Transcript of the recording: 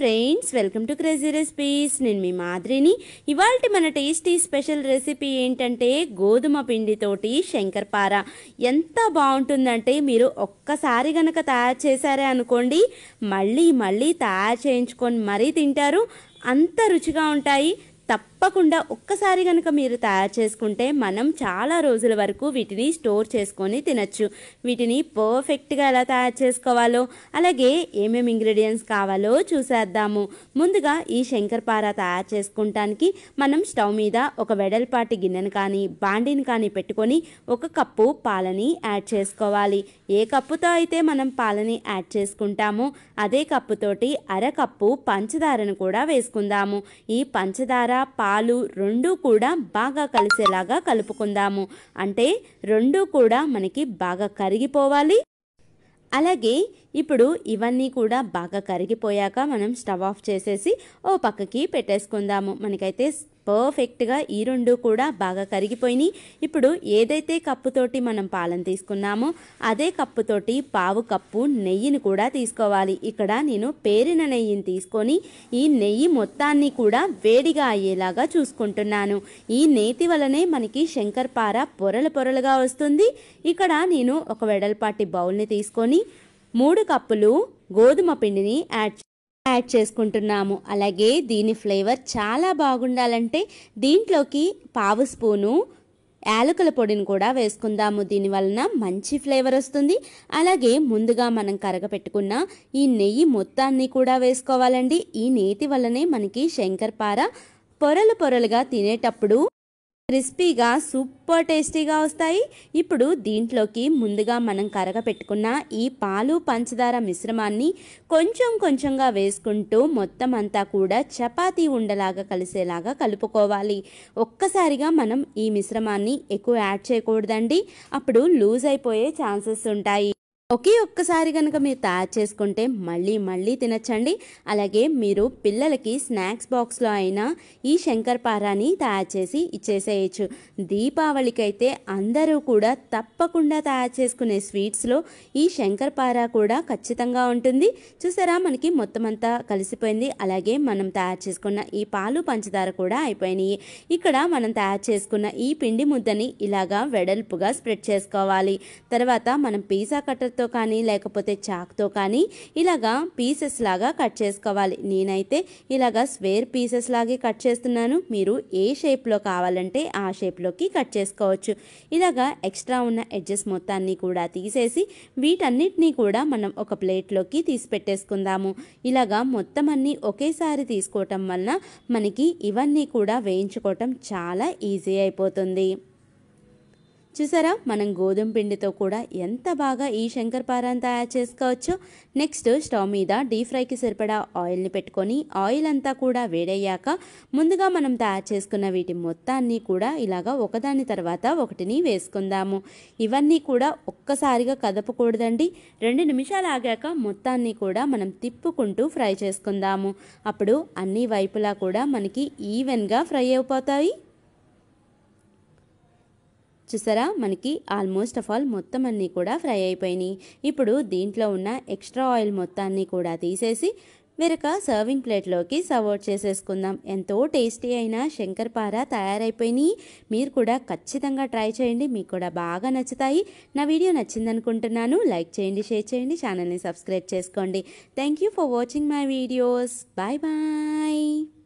Friends welcome to crazy recipes నేను మీ మాదిరిని ఇవాళ మన టేస్టీ స్పెషల్ రెసిపీ ఏంటంటే గోధుమ పిండితోటి శంకర్పార. ఎంత బాగుంటుందంటే మీరు ఒక్కసారి గనక తయారు చేశారే అనుకోండి మళ్ళీ మళ్ళీ తయారు చేయించుకొని మరీ తింటారు. అంత రుచిగా ఉంటాయి. తప్పకుండా ఒక్కసారి కనుక మీరు తయారు చేసుకుంటే మనం చాలా రోజుల వరకు వీటిని స్టోర్ చేసుకొని తినచ్చు. వీటిని పర్ఫెక్ట్గా ఎలా తయారు చేసుకోవాలో అలాగే ఏమేమి ఇంగ్రీడియంట్స్ కావాలో చూసేద్దాము. ముందుగా ఈ శంకర్పార తయారు చేసుకుంటానికి మనం స్టవ్ మీద ఒక వెడల్పాటి గిన్నెను కానీ బాండిని కానీ పెట్టుకొని ఒక కప్పు పాలని యాడ్ చేసుకోవాలి. ఏ కప్పుతో అయితే మనం పాలని యాడ్ చేసుకుంటామో అదే కప్పుతోటి అర కప్పు పంచదారను కూడా వేసుకుందాము. ఈ పంచదార పాలు రెండు కూడా బాగా కలిసేలాగా కలుపుకుందాము. అంటే రెండు కూడా మనకి బాగా కరిగిపోవాలి. అలాగే ఇప్పుడు ఇవన్నీ కూడా బాగా కరిగిపోయాక మనం స్టవ్ ఆఫ్ చేసేసి ఓ పక్కకి పెట్టేసుకుందాము. మనకైతే పర్ఫెక్ట్గా ఈ రెండు కూడా బాగా కరిగిపోయినాయి. ఇప్పుడు ఏదైతే కప్పుతోటి మనం పాలను తీసుకున్నామో అదే కప్పుతోటి పావు కప్పు నెయ్యిని కూడా తీసుకోవాలి. ఇక్కడ నేను పేరిన నెయ్యిని తీసుకొని ఈ నెయ్యి మొత్తాన్ని కూడా వేడిగా అయ్యేలాగా చూసుకుంటున్నాను. ఈ నేతి వలనే మనకి శంకర్పార పొరలు పొరలుగా వస్తుంది. ఇక్కడ నేను ఒక వెడల్పాటి బౌల్ని తీసుకొని మూడు కప్పులు గోధుమ పిండిని యాడ్ యాడ్ చేసుకుంటున్నాము. అలాగే దీని ఫ్లేవర్ చాలా బాగుండాలంటే దీంట్లోకి పావు స్పూను యాలకుల పొడిని కూడా వేసుకుందాము. దీనివలన మంచి ఫ్లేవర్ వస్తుంది. అలాగే ముందుగా మనం కరగపెట్టుకున్న ఈ నెయ్యి మొత్తాన్ని కూడా వేసుకోవాలండి. ఈ నేతి వల్లనే మనకి శంకర్పార పొరలు పొరలుగా తినేటప్పుడు క్రిస్పీగా సూపర్ టేస్టీగా వస్తాయి. ఇప్పుడు దీంట్లోకి ముందుగా మనం కరగపెట్టుకున్న ఈ పాలు పంచదార మిశ్రమాన్ని కొంచెం కొంచెంగా వేసుకుంటూ మొత్తం అంతా కూడా చపాతీ ఉండలాగా కలిసేలాగా కలుపుకోవాలి. ఒక్కసారిగా మనం ఈ మిశ్రమాన్ని ఎక్కువ యాడ్ చేయకూడదండి. అప్పుడు లూజ్ అయిపోయే ఛాన్సెస్ ఉంటాయి. ఒకే ఒక్కసారి కనుక మీరు తయారు చేసుకుంటే మళ్ళీ మళ్ళీ తినచ్చండి. అలాగే మీరు పిల్లలకి స్నాక్స్ బాక్స్లో అయినా ఈ శంకర్పారాని తయారు చేసి ఇచ్చేసేయచ్చు. దీపావళికి అయితే అందరూ కూడా తప్పకుండా తయారు చేసుకునే స్వీట్స్లో ఈ శంకర్పార కూడా ఖచ్చితంగా ఉంటుంది. చూసారా మనకి మొత్తం అంతా కలిసిపోయింది. అలాగే మనం తయారు చేసుకున్న ఈ పాలు పంచదార కూడా అయిపోయినాయి. ఇక్కడ మనం తయారు చేసుకున్న ఈ పిండి ముద్దని ఇలాగా వెడల్పుగా స్ప్రెడ్ చేసుకోవాలి. తర్వాత మనం పిజ్జా కట్టర్ తో కానీ లేకపోతే చాక్తో కానీ ఇలాగా పీసెస్ లాగా కట్ చేసుకోవాలి. నేనైతే ఇలాగా స్వేర్ పీసెస్ లాగే కట్ చేస్తున్నాను. మీరు ఏ షేప్లో కావాలంటే ఆ షేప్లోకి కట్ చేసుకోవచ్చు. ఇలాగా ఎక్స్ట్రా ఉన్న ఎడ్జెస్ మొత్తాన్ని కూడా తీసేసి వీటన్నిటినీ కూడా మనం ఒక ప్లేట్లోకి తీసి పెట్టేసుకుందాము. ఇలాగా మొత్తం అన్నీ ఒకేసారి తీసుకోవటం వలన మనకి ఇవన్నీ కూడా వేయించుకోవటం చాలా ఈజీ అయిపోతుంది. చూసారా? మనం గోధుమ పిండితో కూడా ఎంత బాగా ఈ శంకర్పారాన్ని తయారు చేసుకోవచ్చో. నెక్స్ట్ స్టవ్ మీద డీప్ ఫ్రైకి సరిపడా ఆయిల్ని పెట్టుకొని ఆయిల్ అంతా కూడా వేడయ్యాక ముందుగా మనం తయారు చేసుకున్న వీటి మొత్తాన్ని కూడా ఇలాగా ఒకదాని తర్వాత ఒకటిని వేసుకుందాము. ఇవన్నీ కూడా ఒక్కసారిగా కదపకూడదండి. రెండు నిమిషాలు ఆగాక మొత్తాన్ని కూడా మనం తిప్పుకుంటూ ఫ్రై చేసుకుందాము. అప్పుడు అన్ని వైపులా కూడా మనకి ఈవెన్గా ఫ్రై అయిపోతాయి. చూసారా? మనకి ఆల్మోస్ట్ ఆఫ్ ఆల్ మొత్తం అన్నీ కూడా ఫ్రై అయిపోయినాయి. ఇప్పుడు దీంట్లో ఉన్న ఎక్స్ట్రా ఆయిల్ మొత్తాన్ని కూడా తీసేసి వేరొక సర్వింగ్ ప్లేట్లోకి సర్వ్ అవుట్ చేసేసుకుందాం. ఎంతో టేస్టీ అయిన శంకర్పార తయారైపోయినాయి. మీరు కూడా ఖచ్చితంగా ట్రై చేయండి. మీకు కూడా బాగా నచ్చుతాయి. నా వీడియో నచ్చిందనుకుంటున్నాను. లైక్ చేయండి షేర్ చేయండి ఛానల్ని సబ్స్క్రైబ్ చేసుకోండి. Thank you for watching my videos bye bye